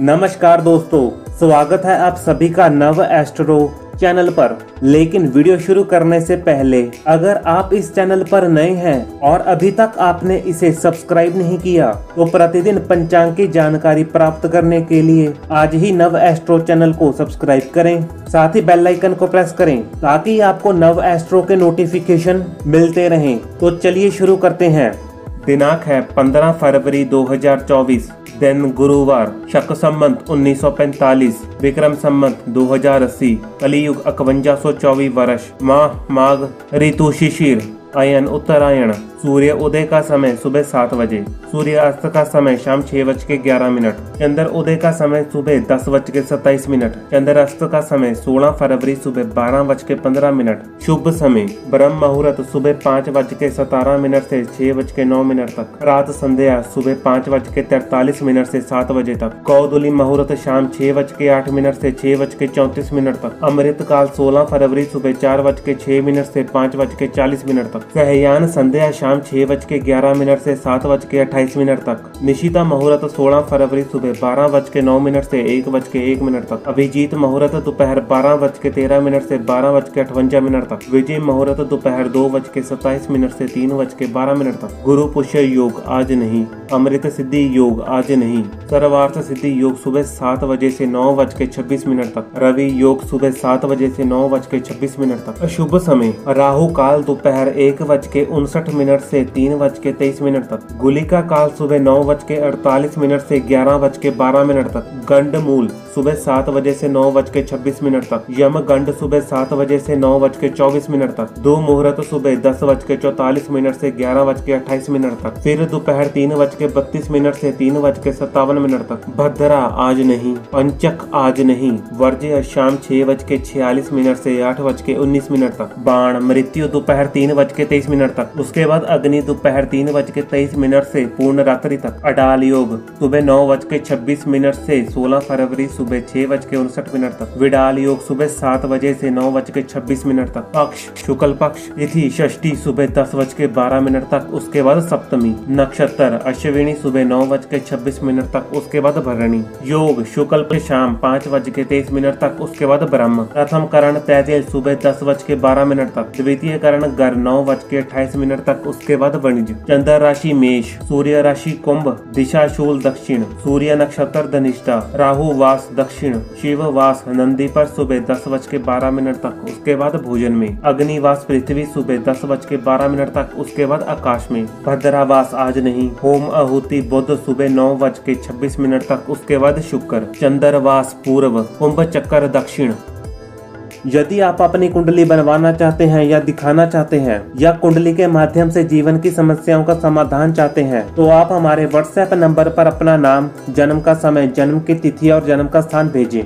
नमस्कार दोस्तों, स्वागत है आप सभी का नव एस्ट्रो चैनल पर। लेकिन वीडियो शुरू करने से पहले, अगर आप इस चैनल पर नए हैं और अभी तक आपने इसे सब्सक्राइब नहीं किया तो प्रतिदिन पंचांग की जानकारी प्राप्त करने के लिए आज ही नव एस्ट्रो चैनल को सब्सक्राइब करें। साथ ही बेल आइकन को प्रेस करें, ताकि आपको नव एस्ट्रो के नोटिफिकेशन मिलते रहें। तो चलिए शुरू करते हैं। दिनांक है 15 फरवरी 2024 दिन गुरुवार शक संबंध 1945 विक्रम संबंध 2080 कलियुग इकवंजा सौ चौबीस वर्ष माह माघ ऋतु शिशिर अयन उत्तरायण सूर्य उदय का समय सुबह सात बजे सूर्य अस्त का समय शाम छह बज के ग्यारह मिनट चंद्र उदय का समय सुबह दस बज के सत्ताईस मिनट चंद्र अस्त का समय सोलह फरवरी सुबह बारह बज के पंद्रह मिनट शुभ समय ब्रह्म मुहूर्त सुबह पाँच बज के सतारह मिनट से छह बज के नौ मिनट तक रात संध्या सुबह पाँच बज के तैतालीस मिनट से सात बजे तक कौदुली मुहूर्त शाम छह बज के आठ मिनट से छह बज के चौतीस मिनट तक अमृत काल सोलह फरवरी सुबह चार बज के छह मिनट से पाँच बज के चालीस मिनट तक सहयान संध्या शाम छह बज के ग्यारह मिनट से सात बज के अट्ठाईस मिनट तक निशिता मुहूर्त सोलह फरवरी सुबह बारह बज के नौ मिनट से एक बज के एक मिनट तक अभिजीत मुहूर्त दोपहर बारह बज के तेरह मिनट से बारह बज के अठवंजा मिनट तक विजय मुहूर्त दोपहर दो बज के सत्ताईस मिनट से तीन बज के बारह मिनट तक गुरु पुष्य योग आज नहीं अमृत सिद्धि योग आज नहीं सर्वार्थ सिद्धि योग सुबह सात बजे से नौ बज के छब्बीस मिनट तक रवि योग सुबह सात बजे से नौ बज के छब्बीस मिनट तक शुभ समय राहु काल दोपहर एक बज के उनसठ मिनट से तीन बज के तेईस मिनट तक गुली का काल सुबह नौ बज के अड़तालीस मिनट से ग्यारह बज के बारह मिनट तक गंड मूल सुबह सात बजे से नौ बज के छब्बीस मिनट तक यम गंड सुबह सात बजे से नौ बज के चौबीस मिनट तक दो मुहूर्त सुबह दस बज के चौतालीस मिनट से ग्यारह बज के अट्ठाईस मिनट तक फिर दोपहर तीन बज के बत्तीस मिनट से तीन बज के सत्तावन मिनट तक भद्रा आज नहीं पंचक आज नहीं वर्ज्य शाम छह बज के छियालीस मिनट से आठ बज के उन्नीस मिनट तक बाण मृत्यु दोपहर तीन बज के तेईस मिनट तक उसके बाद अग्नि दोपहर तीन बज के तेईस मिनट से पूर्ण रात्रि तक। अडाल योग, सुबह नौ बज के छब्बीस मिनट से सोलह फरवरी सुबह छह बज के उनसठ मिनट तक। विडाल योग, सुबह सात बजे से नौ बज के छब्बीस मिनट तक। पक्ष शुक्ल पक्ष, तिथि, षष्ठी, सुबह दस बज के बारह मिनट तक, उसके बाद सप्तमी। नक्षत्र, अश्विनी, सुबह नौ बज के छब्बीस मिनट तक, उसके बाद भरणी। योग, शुक्ल के शाम पाँच बज के तेईस मिनट तक, उसके बाद ब्रह्म। प्रथम करण तैतिल सुबह दस बज के बारह मिनट तक। द्वितीय करण, गर नौ बज के अट्ठाईस मिनट तक उसके बाद वणिज। चंद्र राशि मेष, सूर्य राशि कुंभ, दिशा शूल दक्षिण, सूर्य नक्षत्र धनिष्ठा राहु वास दक्षिण, शिव वास नंदी पर सुबह दस बज के बारह मिनट तक, उसके बाद भोजन में। अग्निवास पृथ्वी सुबह दस बज के बारह मिनट तक, उसके बाद आकाश में। भद्रावास आज नहीं, होम आहुति बुद्ध सुबह नौ बज के छब्बीस मिनट तक, उसके बाद शुक्र। चंद्रवास पूर्व, कुंभ चक्कर दक्षिण। यदि आप अपनी कुंडली बनवाना चाहते हैं या दिखाना चाहते हैं, या कुंडली के माध्यम से जीवन की समस्याओं का समाधान चाहते हैं तो आप हमारे व्हाट्सएप नंबर पर अपना नाम, जन्म का समय, जन्म की तिथि और जन्म का स्थान भेजें।